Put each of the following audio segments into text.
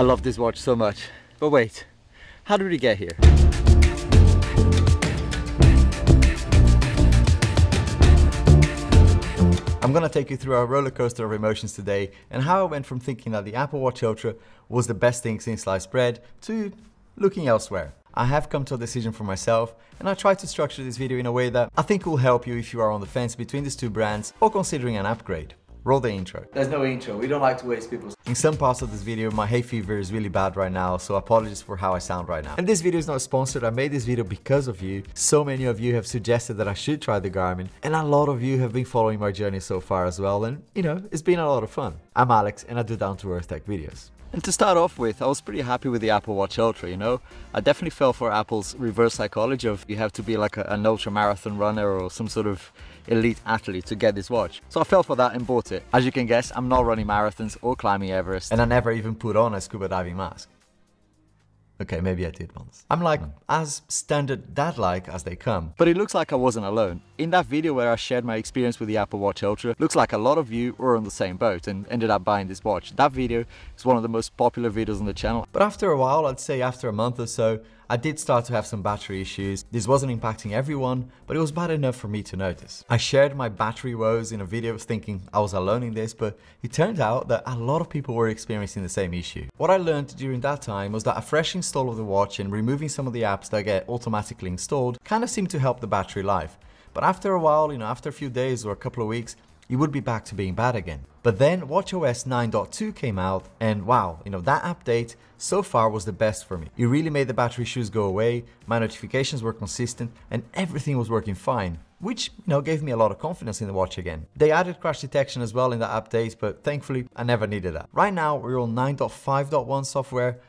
I love this watch so much. But wait, how did we get here? I'm gonna take you through our roller coaster of emotions today and how I went from thinking that the Apple Watch Ultra was the best thing since sliced bread to looking elsewhere. I have come to a decision for myself and I try to structure this video in a way that I think will help you if you are on the fence between these two brands or considering an upgrade. Roll the intro. There's no intro. We don't like to waste people's. In some parts of this video, my hay fever is really bad right now, so apologies for how I sound right now. And this video is not sponsored. I made this video because of you. So many of you have suggested that I should try the Garmin, and a lot of you have been following my journey so far as well. And you know, it's been a lot of fun. I'm Alex, and I do down to earth tech videos. And to start off with, I was pretty happy with the Apple Watch Ultra, you know? I definitely fell for Apple's reverse psychology of you have to be like a, an ultra marathon runner or some sort of elite athlete to get this watch. So I fell for that and bought it. As you can guess, I'm not running marathons or climbing Everest. And I never even put on a scuba diving mask. Okay, maybe I did once. I'm like mm. as standard dad-like as they come. But it looks like I wasn't alone. In that video where I shared my experience with the Apple Watch Ultra, looks like a lot of you were on the same boat and ended up buying this watch. That video is one of the most popular videos on the channel. But after a while, I'd say after a month or so, I did start to have some battery issues. This wasn't impacting everyone, but it was bad enough for me to notice. I shared my battery woes in a video thinking I was alone in this, but it turned out that a lot of people were experiencing the same issue. What I learned during that time was that a fresh install of the watch and removing some of the apps that get automatically installed kind of seemed to help the battery life. But after a while, you know, after a few days or a couple of weeks, you would be back to being bad again. But then WatchOS 9.2 came out and wow, you know, that update so far was the best for me. It really made the battery issues go away, my notifications were consistent and everything was working fine which you know gave me a lot of confidence in the watch again. They added crash detection as well in the update, but thankfully I never needed that. Right now we're on 9.5.1 software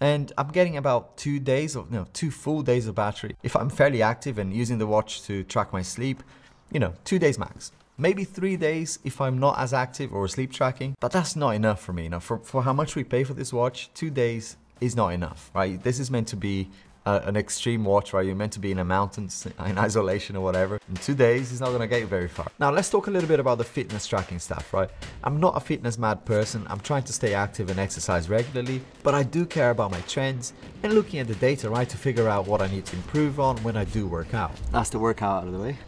and I'm getting about two days of, you know, two full days of battery. If I'm fairly active and using the watch to track my sleep, you know, two days max maybe three days if I'm not as active or sleep tracking, but that's not enough for me. Now, for, for how much we pay for this watch, two days is not enough, right? This is meant to be uh, an extreme watch, right? You're meant to be in a mountains, in isolation or whatever. In two days, it's not gonna get you very far. Now, let's talk a little bit about the fitness tracking stuff, right? I'm not a fitness mad person. I'm trying to stay active and exercise regularly, but I do care about my trends and looking at the data, right, to figure out what I need to improve on when I do work out. That's the workout out of the way.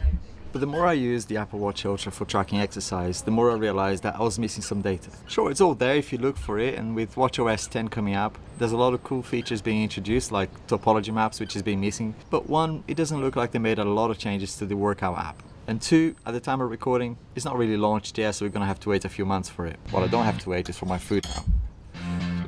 But the more I used the Apple Watch Ultra for tracking exercise, the more I realized that I was missing some data. Sure, it's all there if you look for it, and with WatchOS 10 coming up, there's a lot of cool features being introduced, like topology maps, which has been missing. But one, it doesn't look like they made a lot of changes to the workout app. And two, at the time of recording, it's not really launched yet, so we're gonna have to wait a few months for it. What I don't have to wait is for my food now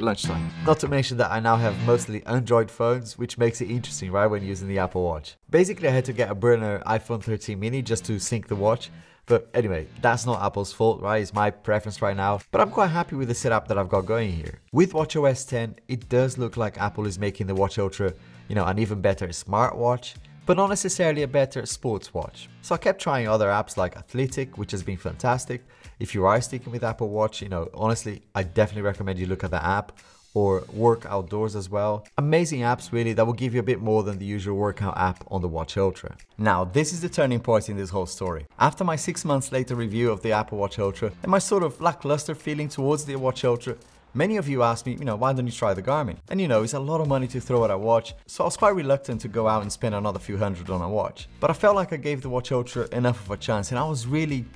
lunchtime. Not to mention that I now have mostly Android phones, which makes it interesting, right, when using the Apple Watch. Basically, I had to get a burner iPhone 13 mini just to sync the watch, but anyway, that's not Apple's fault, right? It's my preference right now. But I'm quite happy with the setup that I've got going here. With WatchOS 10, it does look like Apple is making the Watch Ultra, you know, an even better smartwatch but not necessarily a better sports watch. So I kept trying other apps like Athlytic, which has been fantastic. If you are sticking with Apple Watch, you know, honestly, I definitely recommend you look at the app or WorkOutDoors as well. Amazing apps really that will give you a bit more than the usual workout app on the Watch Ultra. Now, this is the turning point in this whole story. After my six months later review of the Apple Watch Ultra and my sort of lackluster feeling towards the Watch Ultra, Many of you asked me, you know, why don't you try the Garmin? And you know, it's a lot of money to throw at a watch, so I was quite reluctant to go out and spend another few hundred on a watch. But I felt like I gave the Watch Ultra enough of a chance and I was really,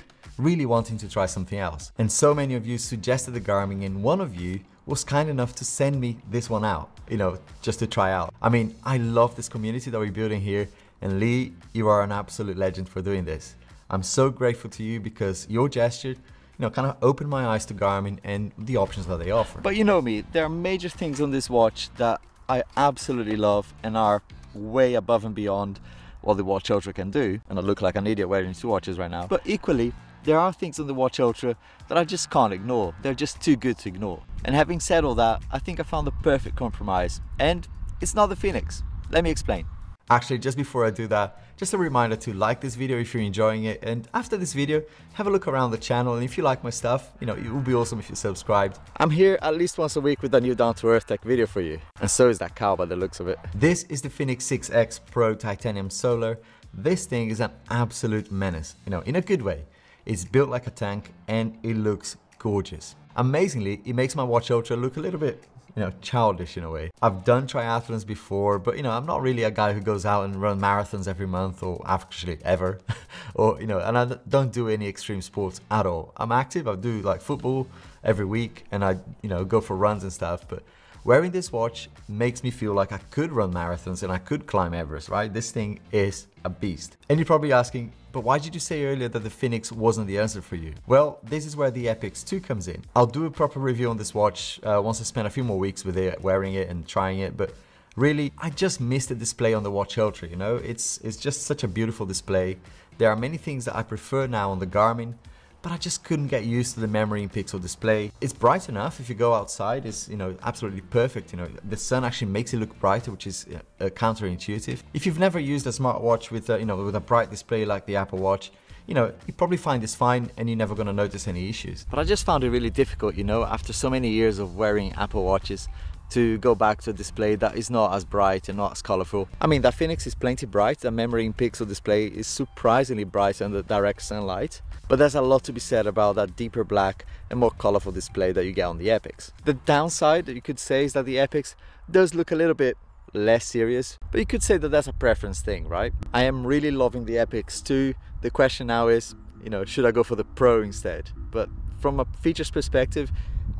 really wanting to try something else. And so many of you suggested the Garmin and one of you was kind enough to send me this one out, you know, just to try out. I mean, I love this community that we're building here and Lee, you are an absolute legend for doing this. I'm so grateful to you because your gesture you know, kind of opened my eyes to Garmin and the options that they offer. But you know me, there are major things on this watch that I absolutely love and are way above and beyond what the Watch Ultra can do. And I look like an idiot wearing two watches right now. But equally, there are things on the Watch Ultra that I just can't ignore. They're just too good to ignore. And having said all that, I think I found the perfect compromise. And it's not the Fenix. Let me explain. Actually, just before I do that, just a reminder to like this video if you're enjoying it. And after this video, have a look around the channel. And if you like my stuff, you know, it would be awesome if you subscribed. I'm here at least once a week with a new down to earth tech video for you. And so is that cow by the looks of it. This is the Fenix 6X Pro Titanium Solar. This thing is an absolute menace, you know, in a good way. It's built like a tank and it looks gorgeous. Amazingly, it makes my Watch Ultra look a little bit you know, childish in a way. I've done triathlons before, but you know, I'm not really a guy who goes out and run marathons every month or actually ever, or you know, and I don't do any extreme sports at all. I'm active. I do like football every week, and I you know go for runs and stuff, but. Wearing this watch makes me feel like I could run marathons and I could climb Everest, right? This thing is a beast. And you're probably asking, but why did you say earlier that the Fenix wasn't the answer for you? Well, this is where the Epix 2 comes in. I'll do a proper review on this watch uh, once I spend a few more weeks with it, wearing it and trying it, but really, I just missed the display on the Watch Ultra, you know? It's, it's just such a beautiful display. There are many things that I prefer now on the Garmin, but I just couldn't get used to the memory in pixel display. It's bright enough if you go outside, it's you know absolutely perfect. You know the sun actually makes it look brighter, which is uh, counterintuitive. If you've never used a smartwatch with a, you know with a bright display like the Apple Watch, you know, you probably find this fine and you're never gonna notice any issues. But I just found it really difficult, you know, after so many years of wearing Apple Watches, to go back to a display that is not as bright and not as colorful. I mean, the Fenix is plenty bright, the memory in pixel display is surprisingly bright under direct sunlight, but there's a lot to be said about that deeper black and more colorful display that you get on the Epix. The downside that you could say is that the Epix does look a little bit less serious, but you could say that that's a preference thing, right? I am really loving the Epix 2. The question now is, you know, should I go for the Pro instead? But from a features perspective,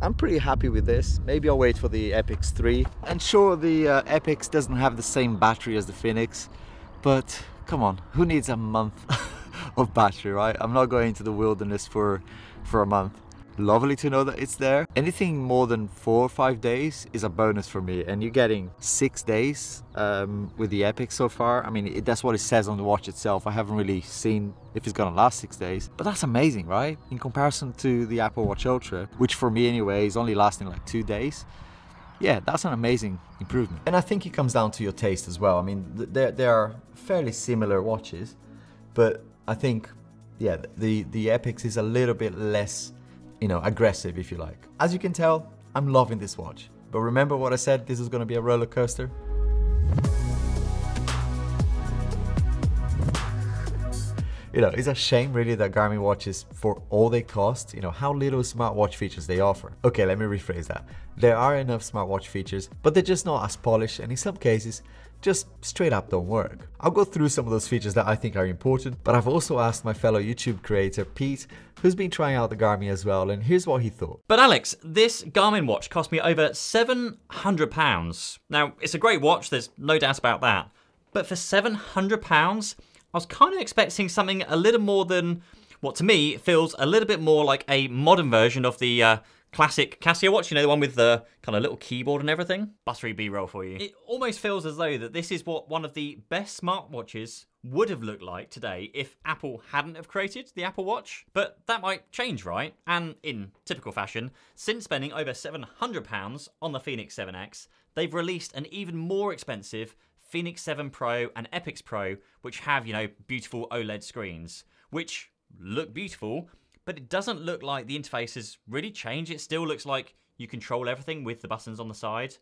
I'm pretty happy with this. Maybe I'll wait for the Epix 3. And sure, the uh, Epix doesn't have the same battery as the Fenix, but come on, who needs a month of battery, right? I'm not going to the wilderness for, for a month lovely to know that it's there. Anything more than four or five days is a bonus for me. And you're getting six days um, with the Epix so far. I mean, it, that's what it says on the watch itself. I haven't really seen if it's gonna last six days, but that's amazing, right? In comparison to the Apple Watch Ultra, which for me anyway is only lasting like two days. Yeah, that's an amazing improvement. And I think it comes down to your taste as well. I mean, they they are fairly similar watches, but I think, yeah, the, the Epix is a little bit less you know, aggressive if you like. As you can tell, I'm loving this watch. But remember what I said, this is gonna be a roller coaster? You know, it's a shame really that Garmin watches, for all they cost, you know, how little smartwatch features they offer. Okay, let me rephrase that. There are enough smartwatch features, but they're just not as polished and in some cases, just straight up don't work. I'll go through some of those features that I think are important, but I've also asked my fellow YouTube creator Pete, who's been trying out the Garmin as well, and here's what he thought. But Alex, this Garmin watch cost me over £700. Now, it's a great watch, there's no doubt about that, but for £700, I was kind of expecting something a little more than what to me feels a little bit more like a modern version of the uh, classic Casio watch, you know, the one with the kind of little keyboard and everything. Buttery B-roll for you. It almost feels as though that this is what one of the best smartwatches would have looked like today if Apple hadn't have created the Apple Watch. But that might change, right? And in typical fashion, since spending over £700 on the Fenix 7X, they've released an even more expensive Fenix 7 Pro and Epix Pro, which have, you know, beautiful OLED screens, which look beautiful, but it doesn't look like the interface has really changed. It still looks like you control everything with the buttons on the side.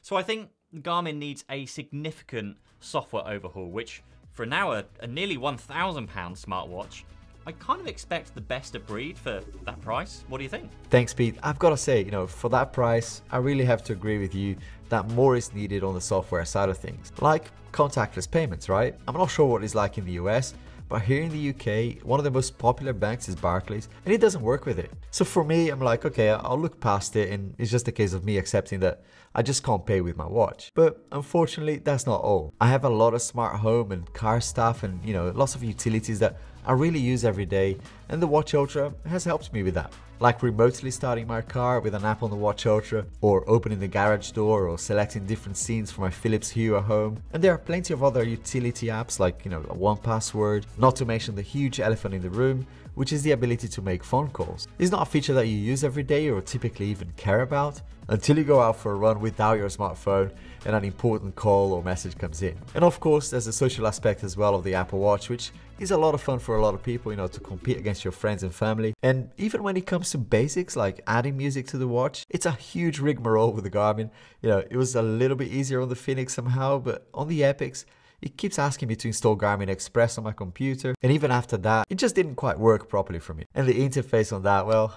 So I think Garmin needs a significant software overhaul, which for now a, a nearly £1,000 smartwatch, I kind of expect the best of breed for that price. What do you think? Thanks, Pete. I've got to say, you know, for that price, I really have to agree with you that more is needed on the software side of things, like contactless payments, right? I'm not sure what it's like in the US, but here in the UK, one of the most popular banks is Barclays, and it doesn't work with it. So for me, I'm like, okay, I'll look past it, and it's just a case of me accepting that I just can't pay with my watch. But unfortunately, that's not all. I have a lot of smart home and car stuff, and you know, lots of utilities that I really use every day, and the Watch Ultra has helped me with that like remotely starting my car with an app on the Watch Ultra, or opening the garage door, or selecting different scenes for my Philips Hue at home. And there are plenty of other utility apps like, you know, 1Password, not to mention the huge elephant in the room, which is the ability to make phone calls. It's not a feature that you use every day or typically even care about until you go out for a run without your smartphone and an important call or message comes in. And of course, there's a social aspect as well of the Apple Watch, which is a lot of fun for a lot of people, you know, to compete against your friends and family. And even when it comes to basics like adding music to the watch, it's a huge rigmarole with the Garmin. You know, it was a little bit easier on the Fenix somehow, but on the Epix, it keeps asking me to install Garmin Express on my computer, and even after that, it just didn't quite work properly for me. And the interface on that, well,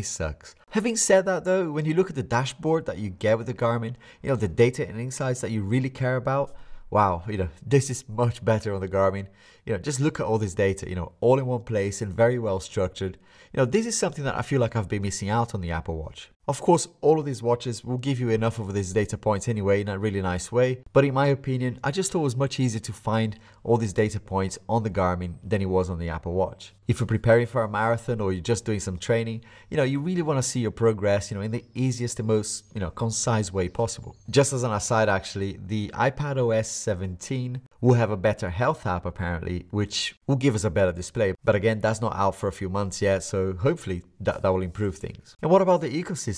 it sucks. Having said that though, when you look at the dashboard that you get with the Garmin, you know, the data and insights that you really care about, wow, you know, this is much better on the Garmin. You know, just look at all this data, you know, all in one place and very well structured. You know, this is something that I feel like I've been missing out on the Apple Watch. Of course, all of these watches will give you enough of these data points anyway in a really nice way, but in my opinion, I just thought it was much easier to find all these data points on the Garmin than it was on the Apple Watch. If you're preparing for a marathon or you're just doing some training, you know, you really want to see your progress, you know, in the easiest and most, you know, concise way possible. Just as an aside actually, the iPad OS 17 will have a better health app apparently, which will give us a better display. But again, that's not out for a few months yet, so hopefully that, that will improve things. And what about the ecosystem?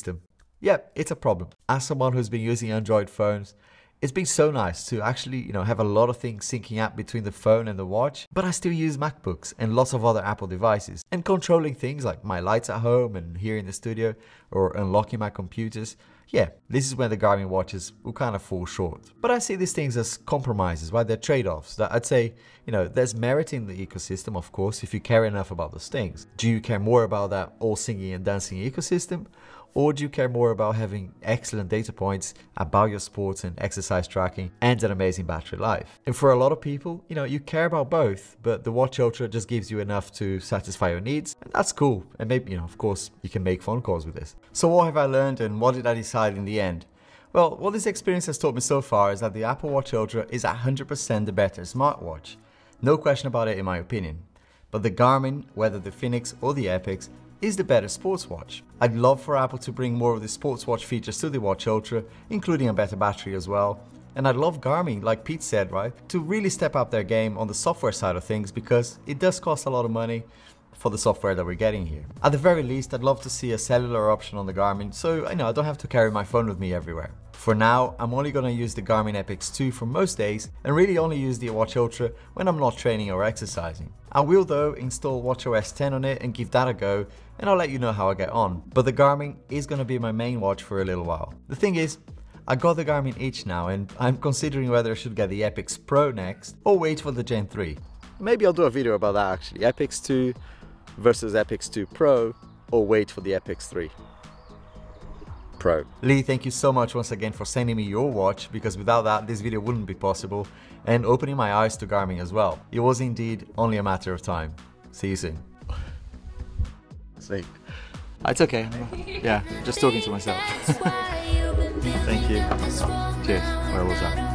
Yeah, it's a problem. As someone who's been using Android phones, it's been so nice to actually, you know, have a lot of things syncing up between the phone and the watch, but I still use MacBooks and lots of other Apple devices. And controlling things like my lights at home and here in the studio or unlocking my computers, yeah, this is when the Garmin watches will kind of fall short. But I see these things as compromises, right? They're trade-offs that I'd say, you know, there's merit in the ecosystem, of course, if you care enough about those things. Do you care more about that all singing and dancing ecosystem? Or do you care more about having excellent data points about your sports and exercise tracking and an amazing battery life? And for a lot of people, you know, you care about both, but the Watch Ultra just gives you enough to satisfy your needs, and that's cool. And maybe, you know, of course, you can make phone calls with this. So what have I learned and what did I decide in the end? Well, what this experience has taught me so far is that the Apple Watch Ultra is 100% the better smartwatch. No question about it in my opinion. But the Garmin, whether the Fenix or the Epix, is the better sports watch. I'd love for Apple to bring more of the sports watch features to the Watch Ultra, including a better battery as well. And I'd love Garmin, like Pete said, right, to really step up their game on the software side of things because it does cost a lot of money for the software that we're getting here. At the very least, I'd love to see a cellular option on the Garmin so I know I don't have to carry my phone with me everywhere. For now, I'm only going to use the Garmin Epix 2 for most days and really only use the Watch Ultra when I'm not training or exercising. I will though install WatchOS 10 on it and give that a go and I'll let you know how I get on. But the Garmin is going to be my main watch for a little while. The thing is, I got the Garmin each now and I'm considering whether I should get the Epix Pro next or wait for the Gen 3. Maybe I'll do a video about that actually, Epix 2 versus Epix 2 Pro or wait for the Epix 3. Pro. Lee, thank you so much once again for sending me your watch because without that this video wouldn't be possible and opening my eyes to Garmin as well. It was indeed only a matter of time. See you soon. Sleep. Ah, it's okay. Yeah, just talking to myself. Thank you. Cheers. Where was I?